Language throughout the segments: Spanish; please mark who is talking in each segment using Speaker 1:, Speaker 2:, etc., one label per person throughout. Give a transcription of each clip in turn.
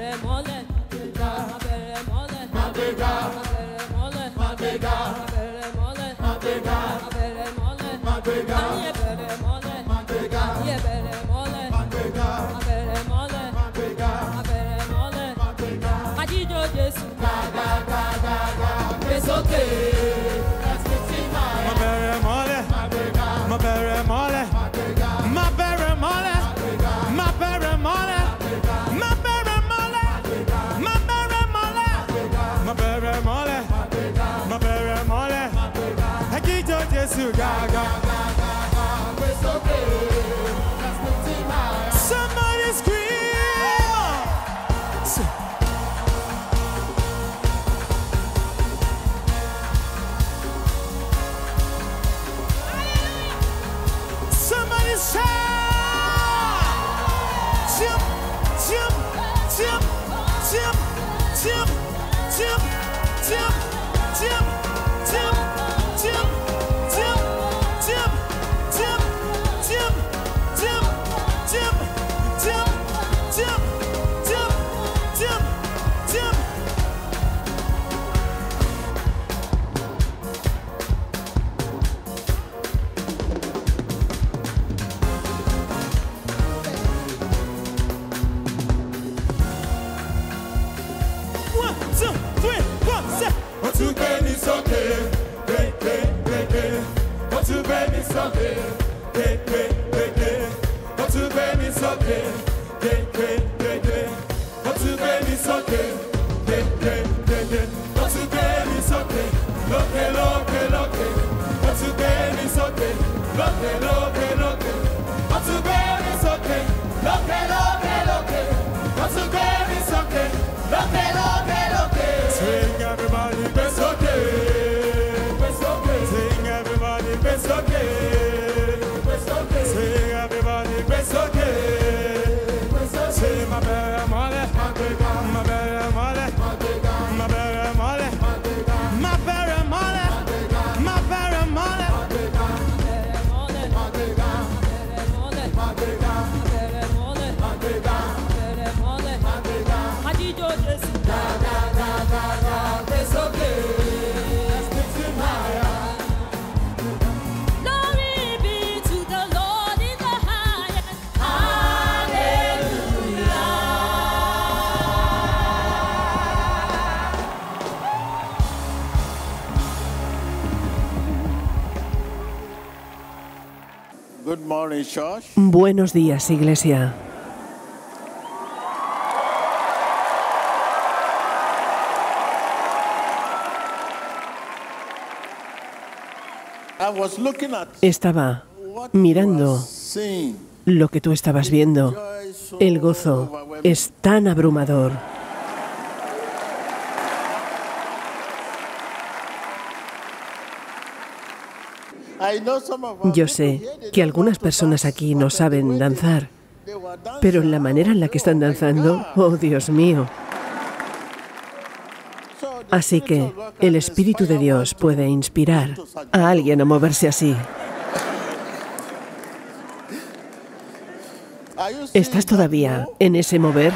Speaker 1: Mole, Mole, This time. Loke, loke, loke. What's a bear
Speaker 2: is okay. Loke, loke, loke. What's a bear?
Speaker 3: Good morning, church.
Speaker 4: Buenos días, iglesia. Estaba mirando lo que tú estabas viendo. El gozo es tan abrumador. Yo sé que algunas personas aquí no saben danzar, pero en la manera en la que están danzando, oh Dios mío. Así que el Espíritu de Dios puede inspirar a alguien a moverse así. ¿Estás todavía en ese mover?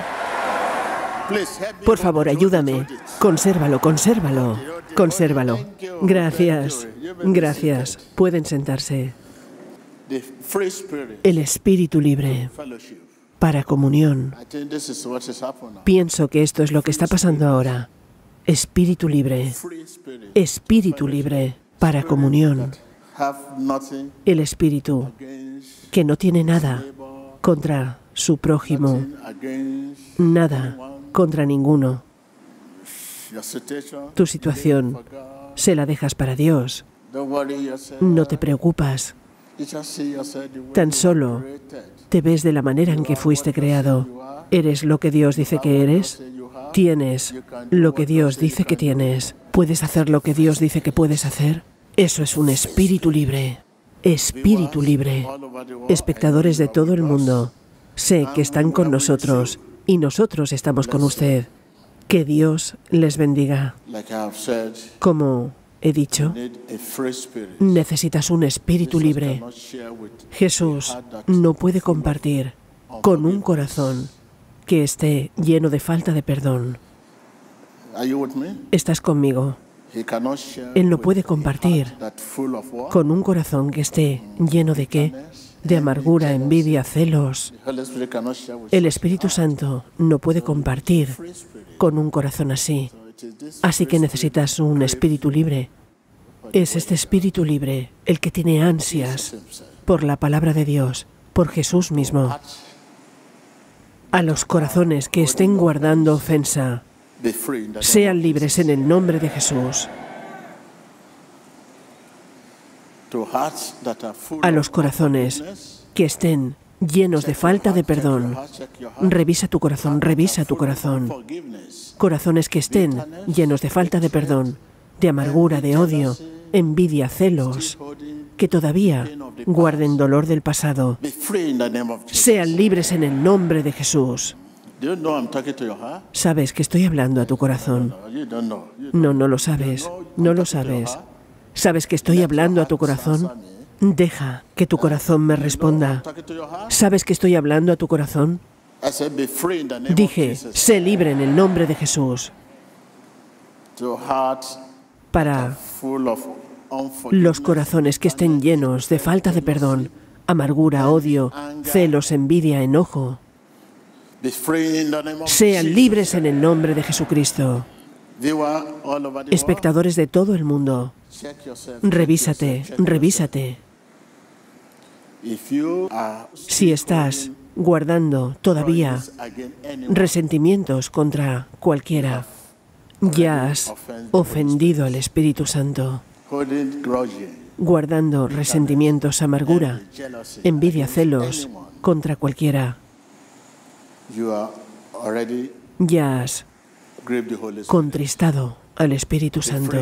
Speaker 4: Por favor, ayúdame. Consérvalo, consérvalo, consérvalo. Gracias, gracias. Pueden sentarse. El espíritu libre para comunión. Pienso que esto es lo que está pasando ahora. Espíritu libre. Espíritu libre para comunión. El espíritu que no tiene nada contra su prójimo. Nada contra ninguno. Tu situación se la dejas para Dios. No te preocupas. Tan solo. Te ves de la manera en que fuiste creado. ¿Eres lo que Dios dice que eres? ¿Tienes lo que Dios dice que tienes? ¿Puedes hacer lo que Dios dice que puedes hacer? Eso es un espíritu libre. Espíritu libre. Espectadores de todo el mundo, sé que están con nosotros y nosotros estamos con usted. Que Dios les bendiga. Como he dicho, necesitas un espíritu libre. Jesús no puede compartir con un corazón que esté lleno de falta de perdón. ¿Estás conmigo? Él no puede compartir con un corazón que esté lleno de qué? De amargura, envidia, celos. El Espíritu Santo no puede compartir con un corazón así. Así que necesitas un espíritu libre. Es este espíritu libre el que tiene ansias por la palabra de Dios, por Jesús mismo. A los corazones que estén guardando ofensa, sean libres en el nombre de Jesús. A los corazones que estén llenos de falta de perdón, revisa tu corazón, revisa tu corazón. Corazones que estén llenos de falta de perdón, de amargura, de odio, envidia, celos, que todavía guarden dolor del pasado. Sean libres en el nombre de Jesús. Sabes que estoy hablando a tu corazón.
Speaker 3: No,
Speaker 4: no lo sabes. No lo sabes. ¿Sabes que estoy hablando a tu corazón? Deja que tu corazón me responda. ¿Sabes que estoy hablando a tu corazón? Dije, sé libre en el nombre de Jesús para los corazones que estén llenos de falta de perdón, amargura, odio, celos, envidia, enojo. Sean libres en el nombre de Jesucristo. Espectadores de todo el mundo. Revísate, revísate. Si estás guardando todavía resentimientos contra cualquiera, ya has ofendido al Espíritu Santo, guardando resentimientos, amargura, envidia, celos contra cualquiera, ya has contristado al Espíritu Santo.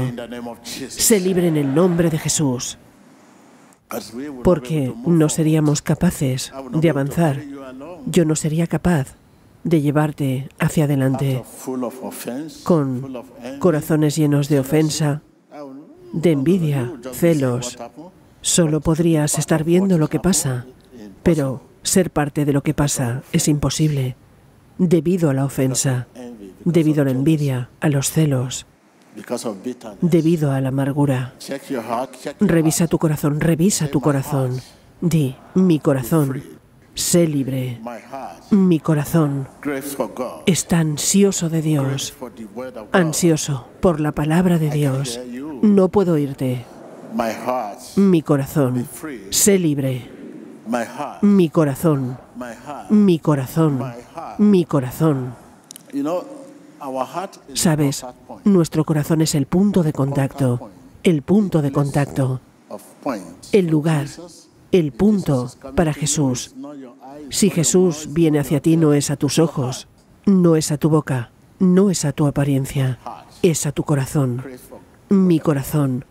Speaker 4: Sé libre en el nombre de Jesús, porque no seríamos capaces de avanzar. Yo no sería capaz de llevarte hacia adelante con corazones llenos de ofensa, de envidia, celos. Solo podrías estar viendo lo que pasa, pero ser parte de lo que pasa es imposible, debido a la ofensa, debido a la envidia, a los celos. Debido a la amargura. Revisa tu corazón, revisa tu corazón. Di, mi corazón, sé libre.
Speaker 3: My heart
Speaker 4: Mi corazón está ansioso de Dios, ansioso por la palabra de Dios. No puedo
Speaker 3: heart
Speaker 4: Mi corazón, sé libre.
Speaker 3: My heart.
Speaker 4: Mi corazón,
Speaker 3: My heart.
Speaker 4: mi corazón,
Speaker 3: My heart.
Speaker 4: mi corazón. Sabes, nuestro corazón es el punto de contacto, el punto de contacto, el lugar, el punto para Jesús. Si Jesús viene hacia ti no es a tus ojos, no es a tu boca, no es a tu apariencia, es a tu corazón. Mi corazón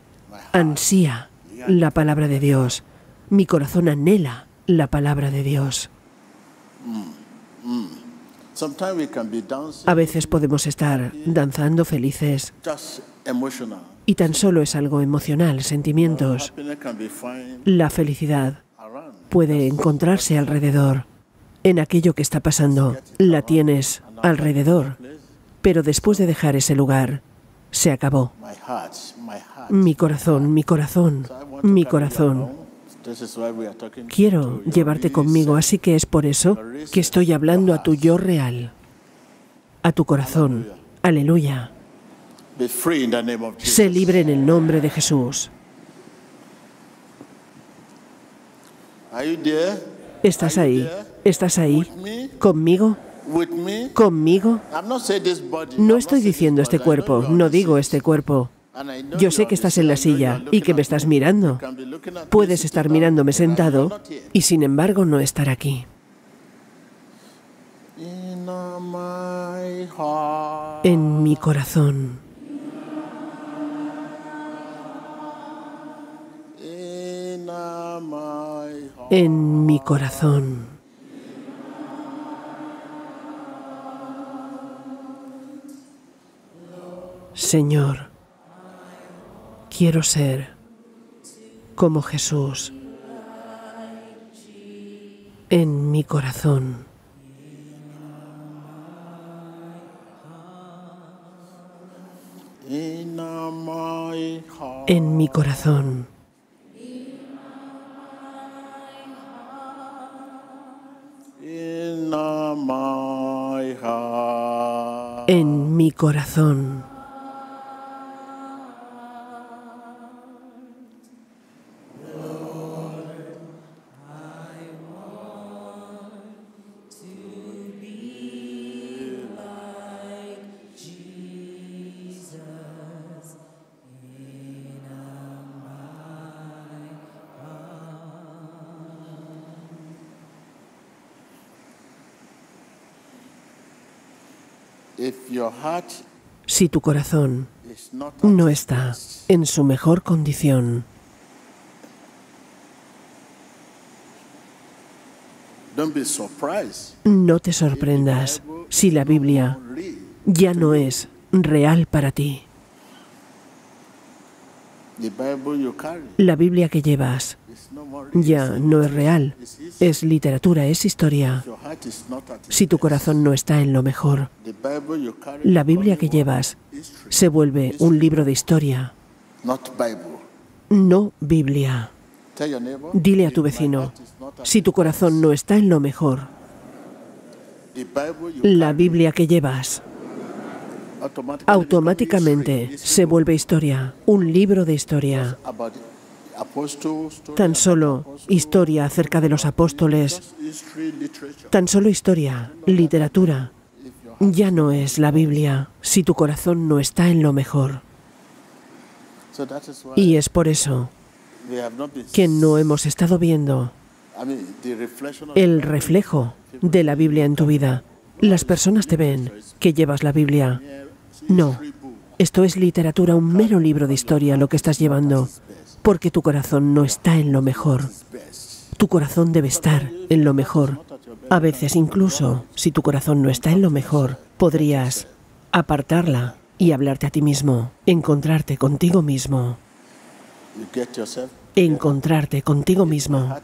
Speaker 4: ansía la palabra de Dios. Mi corazón anhela la palabra de Dios. A veces podemos estar danzando felices y tan solo es algo emocional, sentimientos. La felicidad puede encontrarse alrededor. En aquello que está pasando, la tienes alrededor. Pero después de dejar ese lugar, se acabó. Mi corazón, mi corazón, mi corazón. Quiero llevarte conmigo, así que es por eso que estoy hablando a tu yo real, a tu corazón. Aleluya. Sé libre en el nombre de Jesús. ¿Estás ahí? ¿Estás ahí? ¿Conmigo? ¿Conmigo? No estoy diciendo este.
Speaker 3: I
Speaker 4: cuerpo, no digo este cuerpo. Yo sé que estás en la silla y que me estás mirando. Puedes estar mirándome sentado y sin embargo no estar aquí. En mi corazón, en mi corazón. Señor, quiero ser como Jesús en mi corazón. En mi corazón. En mi corazón. Si tu corazón no está en su mejor condición,
Speaker 3: don't be surprised.
Speaker 4: no te sorprendas si la Biblia ya no es real para ti. La Biblia que llevas. Ya no es real, es literatura, es historia. Si tu corazón no está en lo mejor, la Biblia que llevas se vuelve un libro de historia, no Biblia. Dile a tu vecino, si tu corazón no está en lo mejor, la Biblia que llevas automáticamente se vuelve historia, un libro de historia. Tan solo historia acerca de los apóstoles, tan solo historia, literatura. Ya no es la Biblia si tu corazón no está en lo mejor. Y es por eso que no hemos estado viendo el reflejo de la Biblia en tu vida. Las personas te ven que llevas la Biblia. No, esto es literatura, un mero libro de historia lo que estás llevando, porque tu corazón no está en lo mejor. Tu corazón debe estar en lo mejor. A veces incluso, si tu corazón no está en lo mejor, podrías apartarla y hablarte a ti mismo, encontrarte contigo mismo, encontrarte contigo mismo.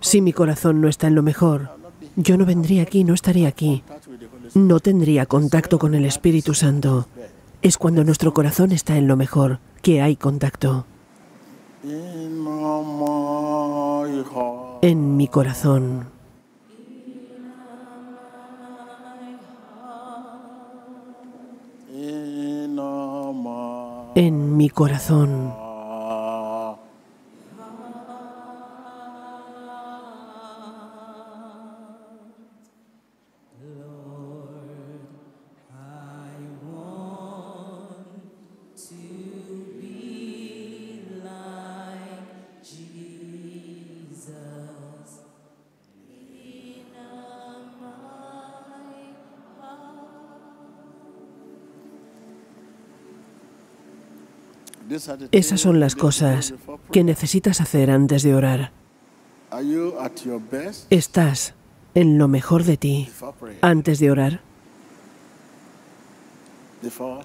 Speaker 4: Si mi corazón no está en lo mejor, yo no vendría aquí, no estaría aquí, no tendría contacto con el Espíritu Santo. Es cuando nuestro corazón está en lo mejor que hay contacto. En mi corazón. En mi corazón. Esas son las cosas que necesitas hacer antes de orar. Estás en lo mejor de ti antes de orar,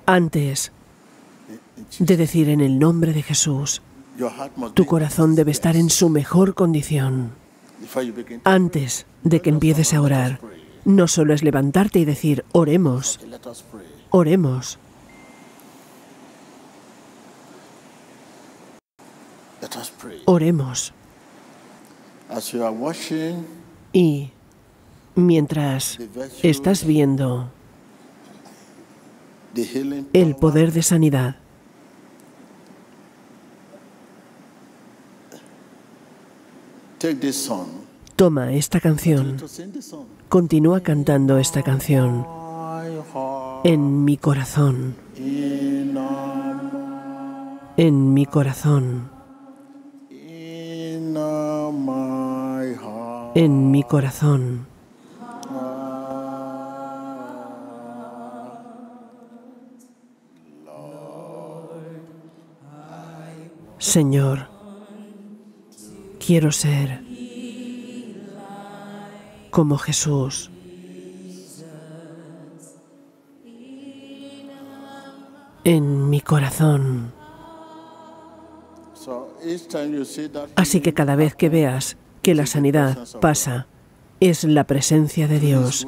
Speaker 4: antes de decir en el nombre de Jesús. Tu corazón debe estar en su mejor condición antes de que empieces a orar. No solo es levantarte y decir, oremos, oremos, oremos. Y mientras estás viendo el poder de sanidad, toma esta canción, continúa cantando esta canción en mi corazón, en mi corazón, en mi corazón. Señor, quiero ser como Jesús. En mi corazón. Así que cada vez que veas que la sanidad pasa, es la presencia de Dios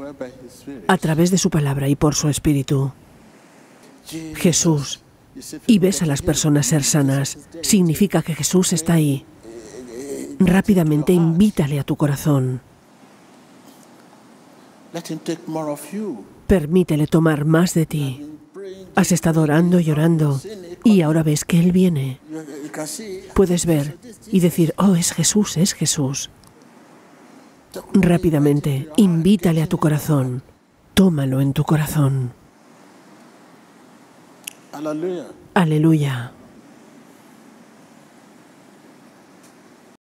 Speaker 4: a través de su palabra y por su espíritu. Jesús, y ves a las personas ser sanas, significa que Jesús está ahí. Rápidamente invítale a tu corazón. Permítele tomar más de ti. Has estado orando y orando y ahora ves que Él viene. Puedes ver y decir, oh, es Jesús, es Jesús. Rápidamente, invítale a tu corazón. Tómalo en tu corazón. Aleluya.